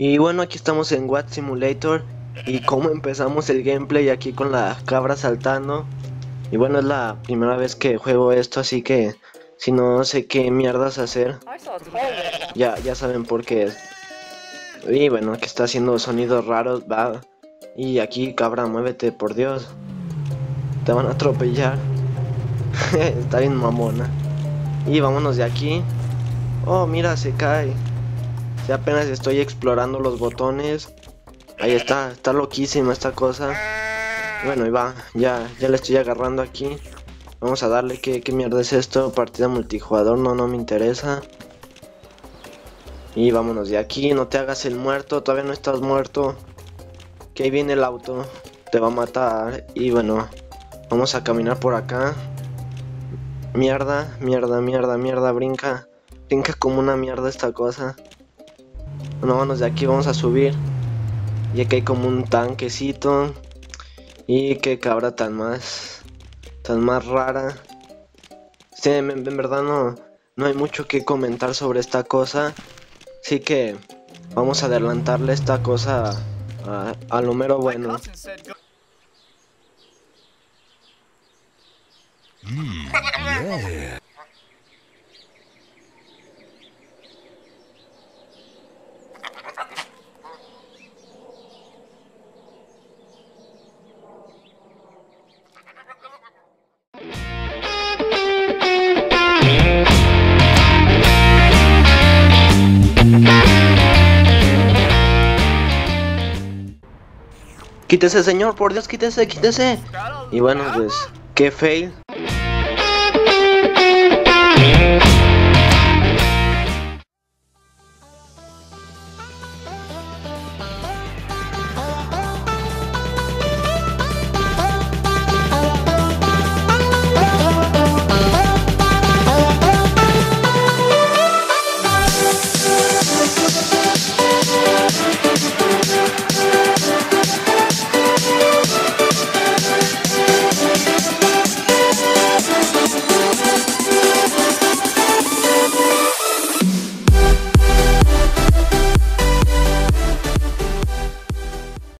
Y bueno, aquí estamos en What Simulator y cómo empezamos el gameplay aquí con la cabra saltando. Y bueno, es la primera vez que juego esto, así que si no sé qué mierdas hacer, ya, ya saben por qué es. Y bueno, aquí está haciendo sonidos raros, va. Y aquí, cabra, muévete, por Dios. Te van a atropellar. está bien mamona. Y vámonos de aquí. Oh, mira, se cae. Ya apenas estoy explorando los botones. Ahí está, está loquísima esta cosa. Bueno, y va, ya, ya le estoy agarrando aquí. Vamos a darle, ¿qué, qué mierda es esto? Partida multijugador, no, no me interesa. Y vámonos de aquí, no te hagas el muerto, todavía no estás muerto. Que ahí viene el auto, te va a matar. Y bueno, vamos a caminar por acá. Mierda, mierda, mierda, mierda, brinca. Brinca como una mierda esta cosa. Bueno, vámonos de aquí, vamos a subir. Y aquí hay como un tanquecito. Y qué cabra tan más. Tan más rara. Sí, en, verdad no, no hay mucho que comentar sobre esta cosa. Así que vamos a adelantarle esta cosa a, a lo mero bueno. Mm. Quítese, señor, por Dios, quítese, quítese. Y bueno, pues, qué fail.